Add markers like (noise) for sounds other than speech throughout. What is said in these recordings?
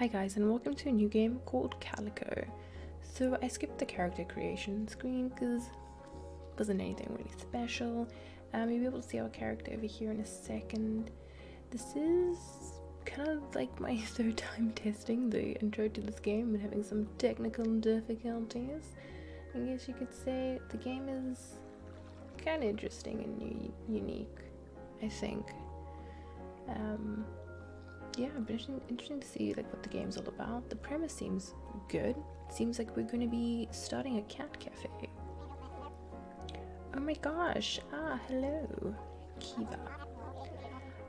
Hi guys and welcome to a new game called Calico. So I skipped the character creation screen because it wasn't anything really special. Um, you'll be able to see our character over here in a second. This is kind of like my (laughs) third time testing the intro to this game and having some technical difficulties. I guess you could say the game is kind of interesting and unique, I think. Um, yeah, interesting, interesting to see like what the game's all about. The premise seems good. Seems like we're going to be starting a cat cafe. Oh my gosh! Ah, hello, Kiva.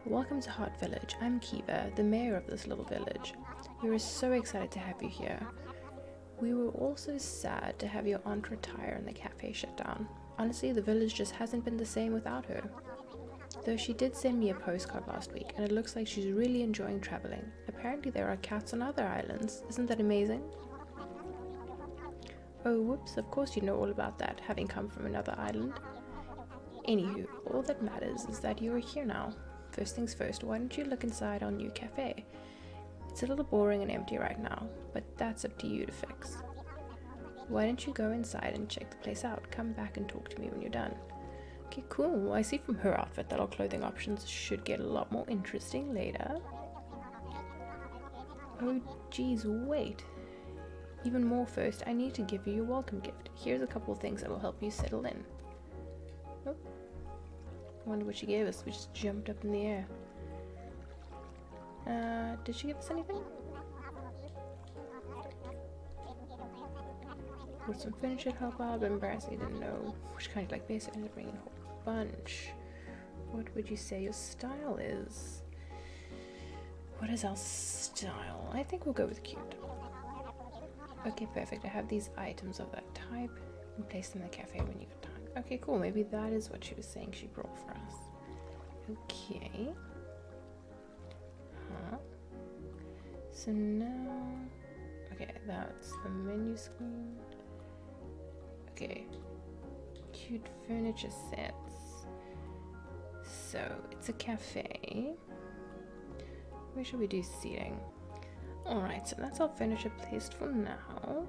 Welcome to Heart Village. I'm Kiva, the mayor of this little village. We were so excited to have you here. We were also sad to have your aunt retire and the cafe shut down. Honestly, the village just hasn't been the same without her. Though she did send me a postcard last week, and it looks like she's really enjoying traveling. Apparently, there are cats on other islands. Isn't that amazing? Oh, whoops, of course you know all about that, having come from another island. Anywho, all that matters is that you are here now. First things first, why don't you look inside our new cafe? It's a little boring and empty right now, but that's up to you to fix. Why don't you go inside and check the place out? Come back and talk to me when you're done. Okay, cool. I see from her outfit that our clothing options should get a lot more interesting later. Oh, geez, wait. Even more first, I need to give you your welcome gift. Here's a couple things that will help you settle in. Oh. I wonder what she gave us. We just jumped up in the air. Uh, did she give us anything? With some furniture help out, embarrassing, didn't know which kind of like basic ended up bringing home bunch. What would you say your style is? What is our style? I think we'll go with cute. Okay, perfect. I have these items of that type. Can place them in the cafe when you have time. Okay, cool. Maybe that is what she was saying she brought for us. Okay. Huh. So now... Okay, that's the menu screen. Okay. Cute furniture sets. So it's a cafe. Where should we do seating? Alright, so that's our furniture placed for now.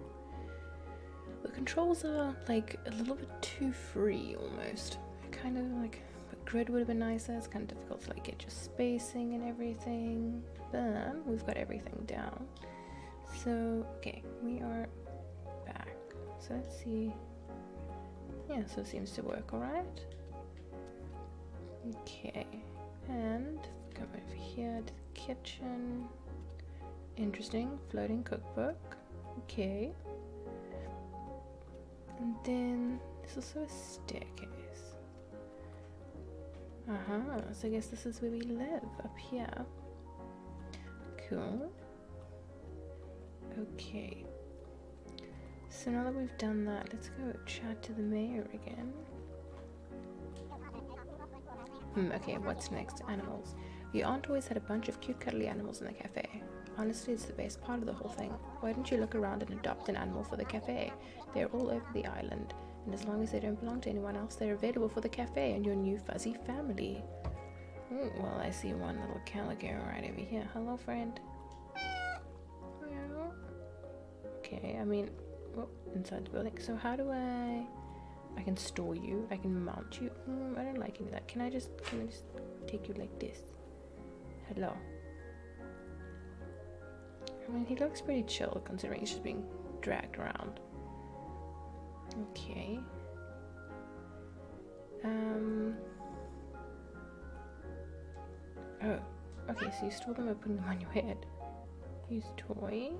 The controls are like a little bit too free almost. Kind of like a grid would have been nicer. It's kind of difficult to like get your spacing and everything. But we've got everything down. So okay, we are back. So let's see. Yeah, so it seems to work alright. Okay, and come over here to the kitchen. Interesting, floating cookbook. Okay. And then there's also a staircase. Uh huh, so I guess this is where we live, up here. Cool. Okay. So now that we've done that, let's go chat to the mayor again. Hmm, okay, what's next? Animals. Your aunt always had a bunch of cute cuddly animals in the cafe. Honestly, it's the best part of the whole thing. Why don't you look around and adopt an animal for the cafe? They're all over the island, and as long as they don't belong to anyone else, they're available for the cafe and your new fuzzy family. Ooh, well, I see one little calico right over here. Hello, friend. Okay, I mean, oh, inside the building. So how do I... I can store you. I can mount you. Mm, I don't like any of that. Can I just can I just take you like this? Hello. I mean, he looks pretty chill considering he's just being dragged around. Okay. Um. Oh. Okay, so you store them by putting them on your head. Use toy.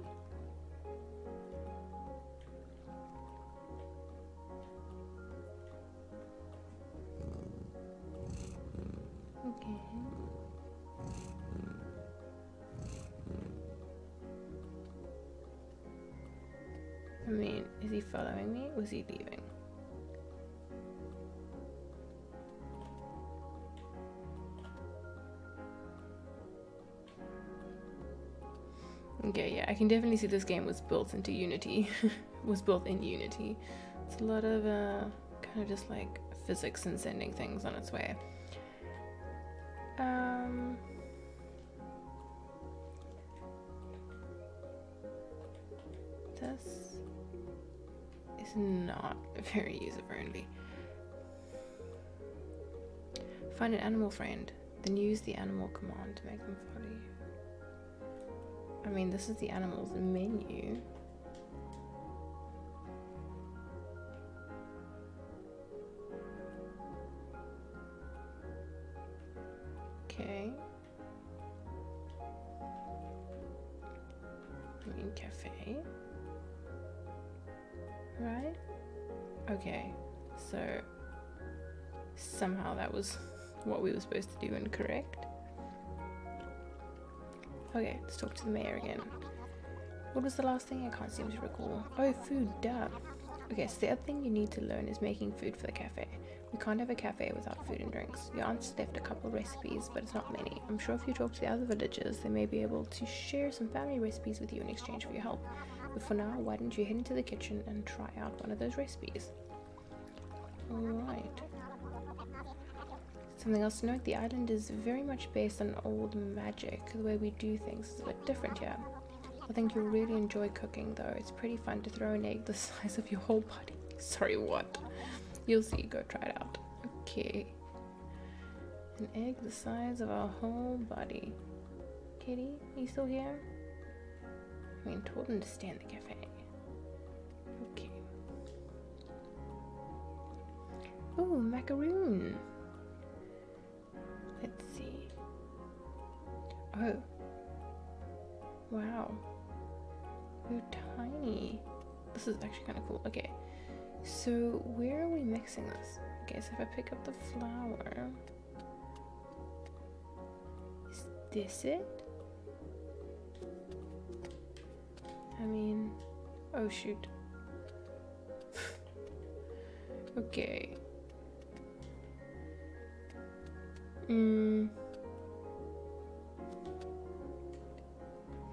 Okay, yeah, I can definitely see this game was built into Unity. (laughs) was built in Unity. It's a lot of uh, kind of just like physics and sending things on its way. Um, this is not very user friendly. Find an animal friend, then use the animal command to make them follow you. I mean, this is the animals menu. Okay. I mean, cafe. Right? Okay, so somehow that was (laughs) what we were supposed to do incorrect. Okay, let's talk to the mayor again. What was the last thing? I can't seem to recall. Oh, food, duh. Okay, so the other thing you need to learn is making food for the cafe. We can't have a cafe without food and drinks. Your aunt's left a couple recipes, but it's not many. I'm sure if you talk to the other villagers, they may be able to share some family recipes with you in exchange for your help. But for now, why don't you head into the kitchen and try out one of those recipes? Alright. Something else to note, the island is very much based on old magic. The way we do things is a bit different here. I think you'll really enjoy cooking though. It's pretty fun to throw an egg the (laughs) size of your whole body. Sorry, what? You'll see, go try it out. Okay. An egg the size of our whole body. Kitty, are you still here? I mean, told him to stay in the cafe. Okay. Ooh, macaroon. Let's see. Oh. Wow. You're tiny. This is actually kind of cool. Okay. So, where are we mixing this? Okay, so if I pick up the flour. Is this it? I mean, oh shoot. (laughs) okay. Mm.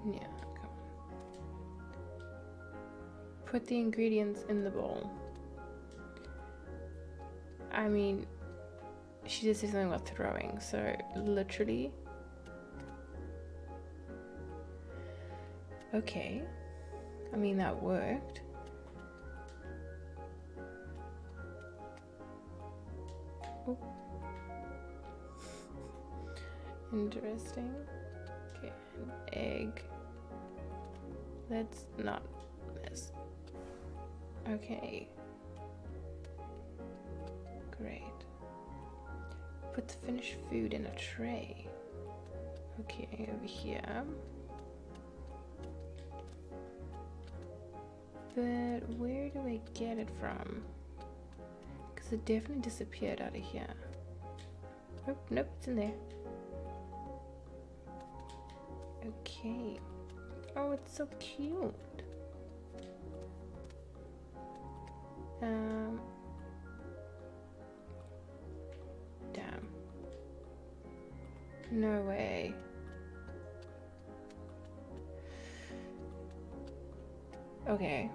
Yeah, come on. Put the ingredients in the bowl. I mean, she did say something about throwing, so literally. Okay. I mean, that worked. Oh. Interesting. Okay, an egg. Let's not miss. Okay. Great. Put the finished food in a tray. Okay, over here. But where do I get it from? Because it definitely disappeared out of here. Oh, nope, it's in there. Okay. Oh, it's so cute. Um. Damn. No way. Okay.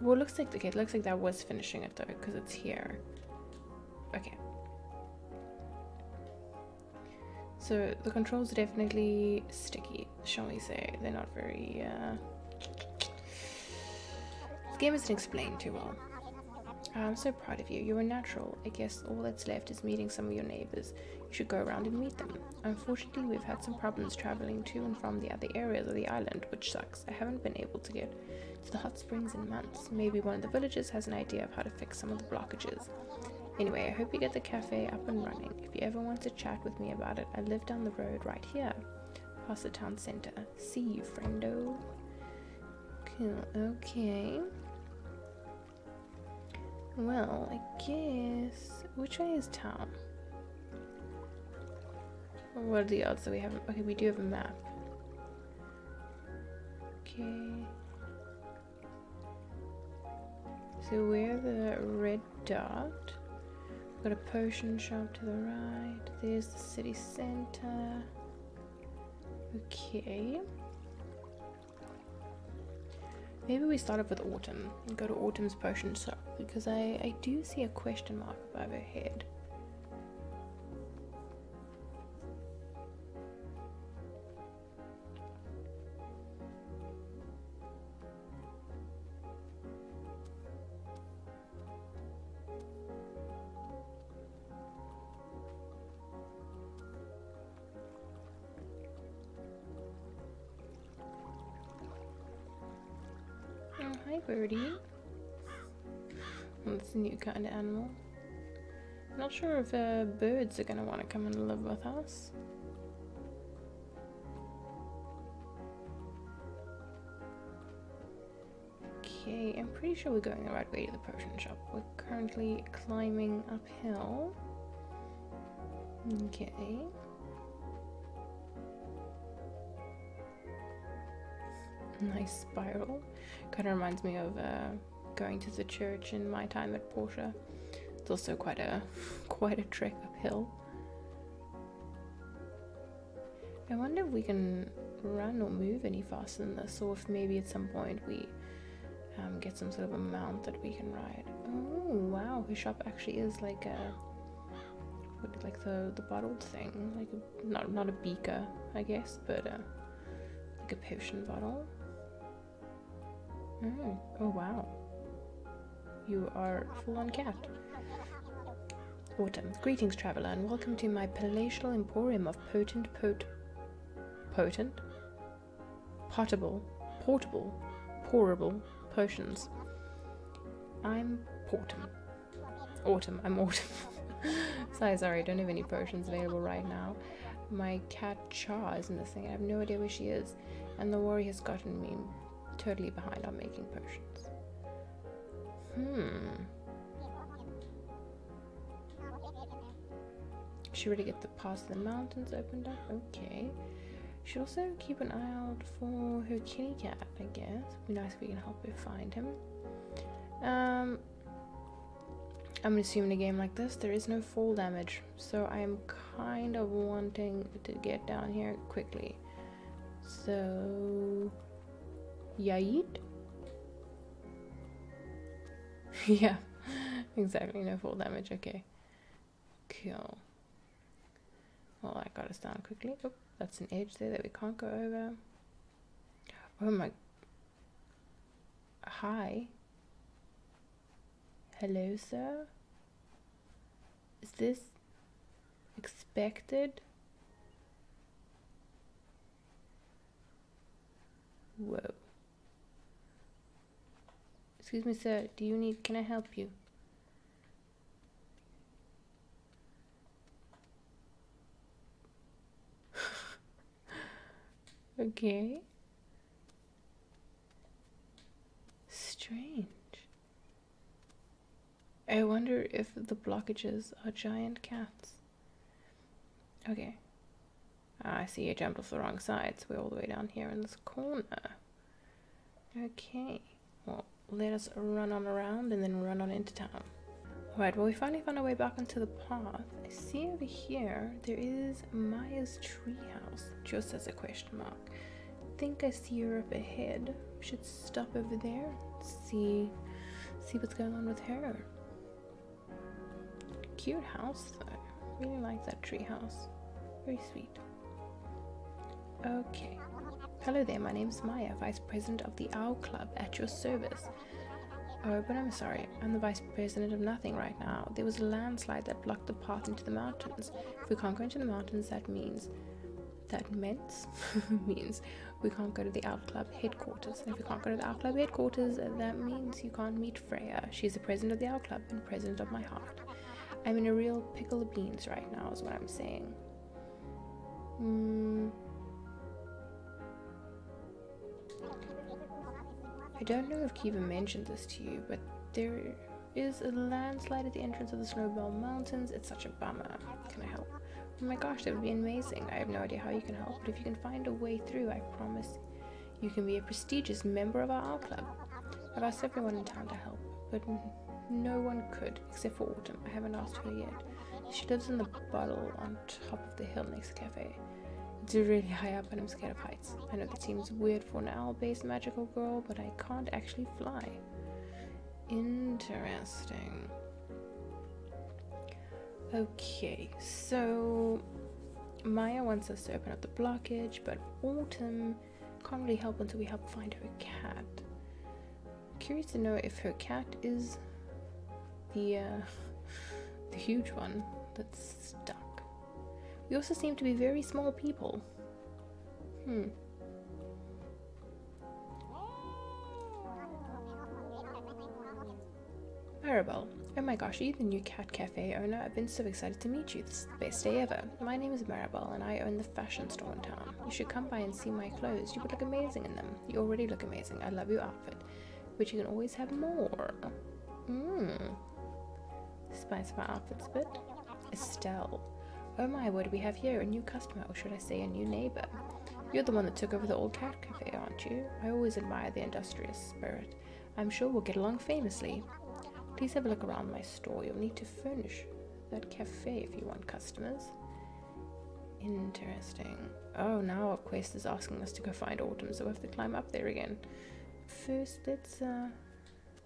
Well, it looks like okay. It looks like that was finishing it though, because it's here. Okay. So the controls are definitely sticky, shall we say? They're not very. Uh... This game isn't explained too well. I'm so proud of you. You're a natural. I guess all that's left is meeting some of your neighbors. You should go around and meet them. Unfortunately, we've had some problems traveling to and from the other areas of the island, which sucks. I haven't been able to get the hot springs in months. Maybe one of the villagers has an idea of how to fix some of the blockages. Anyway, I hope you get the cafe up and running. If you ever want to chat with me about it, I live down the road right here, past the town center. See you, friendo. Cool. Okay. Well, I guess. Which way is town? What are the odds that we have? Okay, we do have a map. Okay. So we're the red dot. we've Got a potion shop to the right. There's the city center. Okay. Maybe we start off with Autumn and go to Autumn's potion shop because I, I do see a question mark above her head. Birdie. That's a new kind of animal. Not sure if uh, birds are gonna want to come and live with us. Okay, I'm pretty sure we're going the right way to the potion shop. We're currently climbing uphill. Okay. Nice spiral. Kind of reminds me of uh, going to the church in my time at Portia. It's also quite a (laughs) quite a trek uphill. I wonder if we can run or move any faster than this, or if maybe at some point we um, get some sort of a mount that we can ride. Oh wow, his shop actually is like a like the the bottled thing, like a, not not a beaker, I guess, but uh, like a potion bottle. Oh, oh wow. You are full on cat. Autumn. Greetings, traveler, and welcome to my palatial emporium of potent pot. Potent? Potable. Portable. Pourable potions. I'm Portum. Autumn. I'm Autumn. (laughs) sorry, sorry, I don't have any potions available right now. My cat Char is thing. I have no idea where she is. And the worry has gotten me totally behind on making potions. Hmm. Should really get the pass the mountains opened up. Okay. Should also keep an eye out for her kitty cat, I guess. Be nice if we can help her find him. Um, I'm assuming a game like this there is no fall damage, so I am kind of wanting to get down here quickly. So, Yaid? (laughs) yeah, exactly, no fall damage, okay. Cool. Well, I got us down quickly. Oh, that's an edge there that we can't go over. Oh my. Hi. Hello, sir? Is this expected? Whoa. Excuse me, sir. Do you need. Can I help you? (laughs) Okay. Strange. I wonder if the blockages are giant cats. Okay. Ah, I see I jumped off the wrong side, so we're all the way down here in this corner. Okay. Well, let us run on around and then run on into town. Alright, well we finally found our way back onto the path. I see over here there is Maya's treehouse, just as a question mark. I think I see her up ahead. We should stop over there, see see what's going on with her. Cute house though. Really like that treehouse. Very sweet. Okay. Hello there, my name is Maya, Vice President of the Owl Club at your service. Oh, but I'm sorry. I'm the vice president of nothing right now. There was a landslide that blocked the path into the mountains. If we can't go into the mountains, that means. That means (laughs) means we can't go to the Owl Club headquarters. And if we can't go to the Owl Club headquarters, that means you can't meet Freya. She's the president of the Owl Club and president of my heart. I'm in a real pickle of beans right now, is what I'm saying. Hmm. I don't know if Kiva mentioned this to you, but there is a landslide at the entrance of the Snowbell Mountains. It's such a bummer. Can I help? Oh my gosh, that would be amazing. I have no idea how you can help, but if you can find a way through, I promise you can be a prestigious member of our Owl Club. I've asked everyone in town to help, but no one could, except for Autumn. I haven't asked her yet. She lives in the bottle on top of the hill next to the cafe. It's really high up and I'm scared of heights. I know that seems weird for an owl-based magical girl, but I can't actually fly. Interesting. Okay, so Maya wants us to open up the blockage, but Autumn can't really help until we help find her cat. Curious to know if her cat is the uh, (laughs) the huge one that's stuck. We also seem to be very small people. Hmm. Maribel. Oh my gosh, you the new cat cafe owner? I've been so excited to meet you. This is the best day ever. My name is Maribel and I own the fashion store in town. You should come by and see my clothes. You would look amazing in them. You already look amazing. I love your outfit. But you can always have more. Mmm. Spice my outfits a bit. Estelle. Oh my, what do we have here? A new customer, or should I say a new neighbor? You're the one that took over the old cat cafe, aren't you? I always admire the industrious spirit. I'm sure we'll get along famously. Please have a look around my store. You'll need to furnish that cafe if you want customers. Interesting. Oh, now quest is asking us to go find Autumn, so we have to climb up there again. First, let's, uh...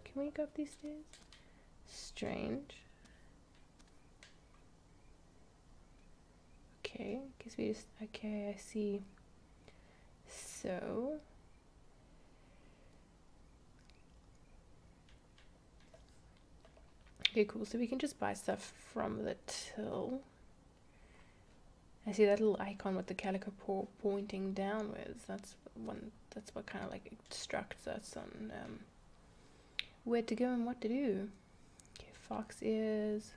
Can we go up these stairs? Strange. Okay, because we just... Okay, I see. So... Okay, cool. So we can just buy stuff from the till. I see that little icon with the calico paw pointing downwards. That's one. That's what kind of like instructs us on um, where to go and what to do. Okay, fox ears,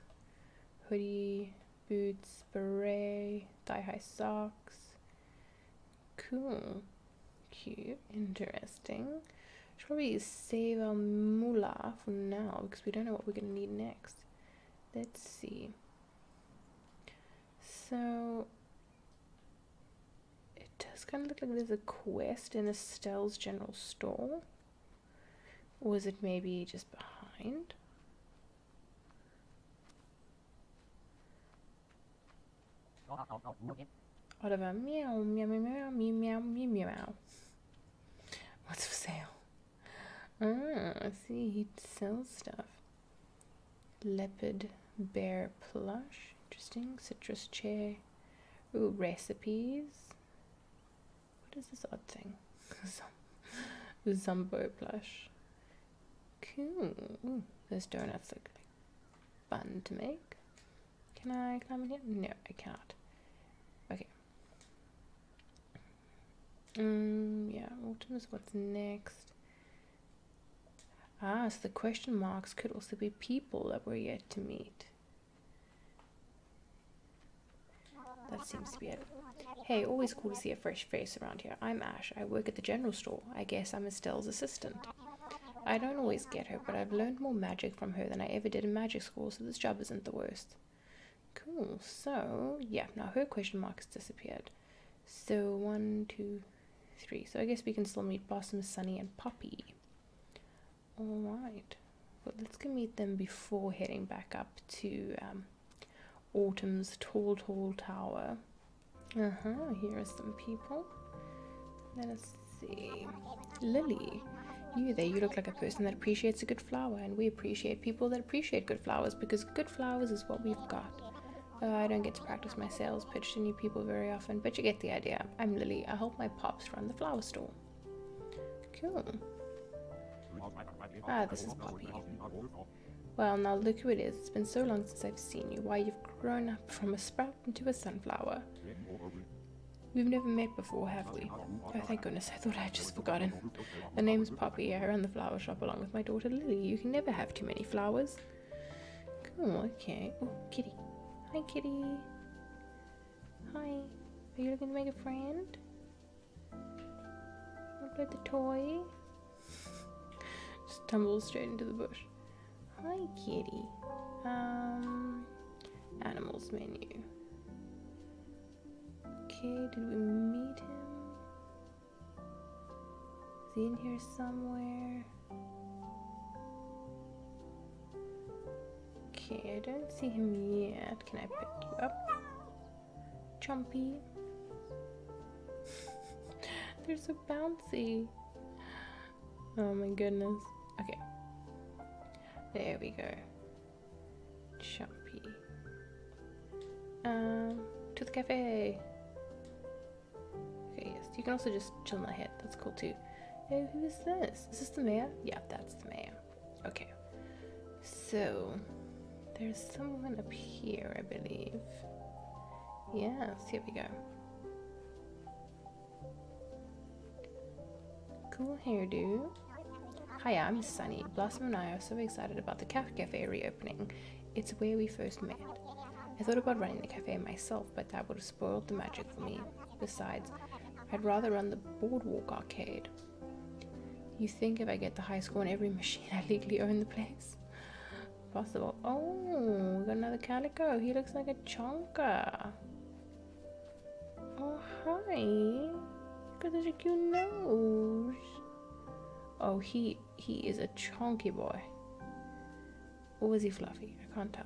hoodie, boots, beret, thigh-high socks. Cool, cute, interesting. Should probably save our moolah for now because we don't know what we're going to need next. Let's see. So it does kind of look like there's a quest in Estelle's general store. Or is it maybe just behind? Whatever. Meow, meow, meow, meow, meow, meow, meow. What's for sale? Ah, I see. He sells stuff. Leopard bear plush. Interesting. Citrus chair. Ooh, recipes. What is this odd thing? (laughs) Zumbo plush. Cool. Ooh, those donuts look fun to make. Can I climb in here? No, I can't. Um, yeah, autumn is what's next. Ah, so the question marks could also be people that we're yet to meet. That seems to be it. Hey, always cool to see a fresh face around here. I'm Ash. I work at the general store. I guess I'm Estelle's assistant. I don't always get her, but I've learned more magic from her than I ever did in magic school, so this job isn't the worst. Cool. So, yeah, now her question mark has disappeared. So, one, two, three. So I guess we can still meet Blossom, Sunny, and Poppy. Alright. Let's go meet them before heading back up to um, Autumn's tall, tall tower. Uh huh. Here are some people. Let us see. Lily. You there, you look like a person that appreciates a good flower, and we appreciate people that appreciate good flowers because good flowers is what we've got. Uh, I don't get to practice my sales pitch to new people very often, but you get the idea. I'm Lily. I help my pops run the flower store. Cool. Ah, this is Poppy. Well, now look who it is. It's been so long since I've seen you. Why, you've grown up from a sprout into a sunflower. We've never met before, have we? Oh, thank goodness. I thought I'd just forgotten. The name's Poppy. I run the flower shop along with my daughter Lily. You can never have too many flowers. Cool, okay. Oh, kitty. Hi, kitty. Hi. Are you looking to make a friend? To play the toy? Just tumbles straight into the bush. Hi, kitty. Um, animals menu. Okay, did we meet him? Is he in here somewhere? Okay, I don't see him yet. Can I pick you up? Chumpy. (laughs) They're so bouncy. Oh my goodness. Okay. There we go. Chumpy. Um, to the cafe. Okay, yes. You can also just chill my head. That's cool too. Hey, who is this? Is this the mayor? Yeah, that's the mayor. Okay. So, there's someone up here, I believe. Yes, here we go. Cool hairdo. Hi, I'm Sunny. Blossom and I are so excited about the cafe reopening. It's where we first met. I thought about running the cafe myself, but that would have spoiled the magic for me. Besides, I'd rather run the Boardwalk Arcade. You think if I get the high score on every (laughs) machine, I legally own the place? Possible. Oh, we got another calico. He looks like a chonka. Oh, hi. Got such a cute nose. Oh, he he is a chonky boy. Or was he fluffy? I can't tell.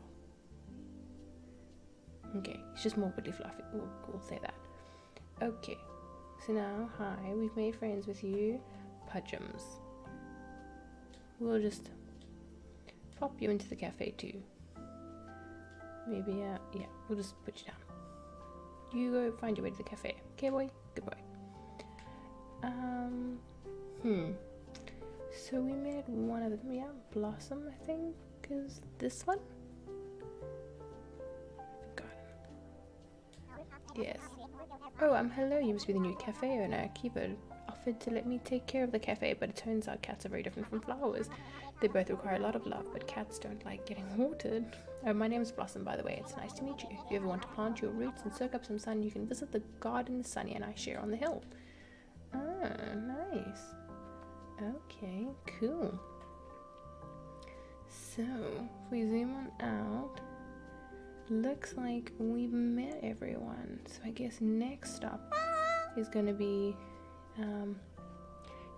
Okay, he's just morbidly fluffy. We'll, we'll say that. Okay, so now, hi, we've made friends with you, Pudgems. We'll just pop you into the cafe too. Maybe, uh, yeah, we'll just put you down. You go find your way to the cafe. Okay, boy? Good boy. Um, hmm. So we made one of them, yeah, Blossom, I think, is this one? Yes. Oh, um, hello, you must be the new cafe owner. Keeper offered to let me take care of the cafe, but it turns out cats are very different from flowers. They both require a lot of love, but cats don't like getting watered. Oh, my name is Blossom, by the way. It's nice to meet you. If you ever want to plant your roots and soak up some sun, you can visit the garden Sunny and I share on the hill. Ah, nice. Okay, cool. So, if we zoom on out, looks like we've met everyone. So I guess next stop is going to be um,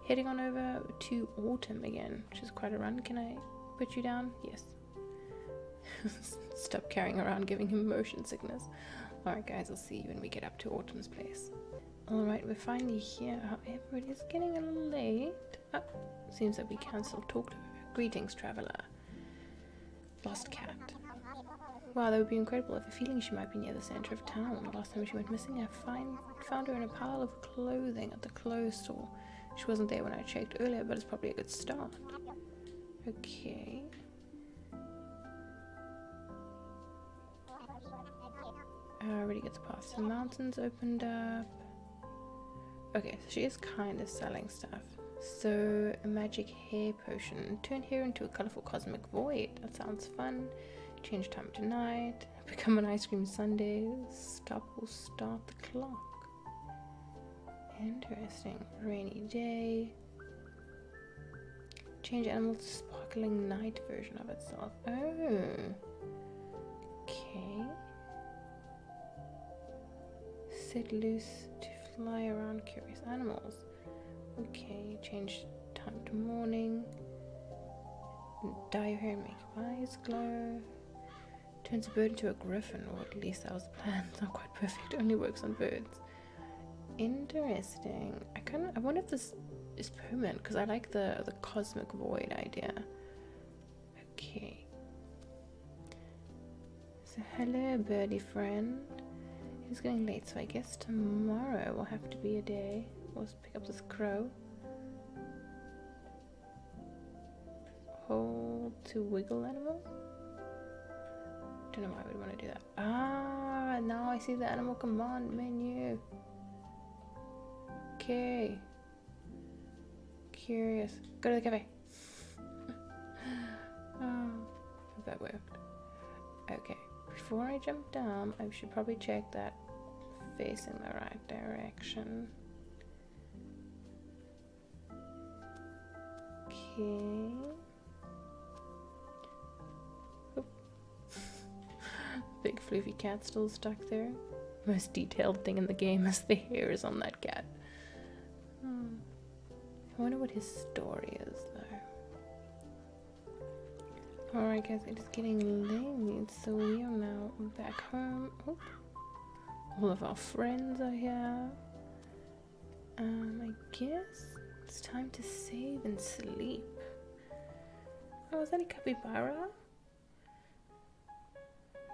heading on over to autumn again, which is quite a run. Can I put you down? Yes. (laughs) Stop carrying around giving him motion sickness. Alright guys, I'll see you when we get up to Autumn's place. Alright, we're finally here. However, it is getting a little late. Oh, seems that we cancelled talk to her. Greetings, traveler. Lost cat. Wow, that would be incredible. I have a feeling she might be near the center of town. The last time she went missing, I find, found her in a pile of clothing at the clothes store. She wasn't there when I checked earlier, but it's probably a good start. Okay. Uh, I already get the path. The mountains opened up. Okay, so she is kind of selling stuff. So, a magic hair potion. Turn hair into a colorful cosmic void. That sounds fun. Change time to night. (laughs) Become an ice cream sundae. Stop will start the clock. Interesting. Rainy day. Change animal to sparkling night version of itself. Oh. Okay. Set loose to fly around curious animals. Okay, change time to morning. Dye your hair and make your eyes glow. Turns a bird into a griffin, or at least that was the plan. It's not quite perfect, only works on birds. Interesting. I kind of I wonder if this is permanent because I like the the cosmic void idea. Okay. So hello, birdie friend. It's getting late, so I guess tomorrow will have to be a day. We'll pick up this crow. Hold to wiggle animal. Don't know why we'd want to do that. Ah, now I see the animal command menu. Okay. Curious. Go to the cafe. (laughs) oh, that worked. Okay. Before I jump down, I should probably check that facing the right direction. Okay. Floofy cat still stuck there. Most detailed thing in the game is the hairs on that cat. Hmm. I wonder what his story is, though. Alright, guys, it is getting late, so we are now back home. Oh. All of our friends are here. Um, I guess it's time to save and sleep. Oh, is that a capybara?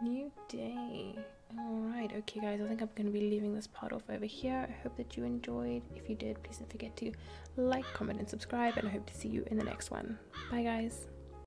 New day. Alright, okay guys, I think I'm going to be leaving this part off over here. I hope that you enjoyed. If you did, please don't forget to like, comment, and subscribe, and I hope to see you in the next one. Bye guys.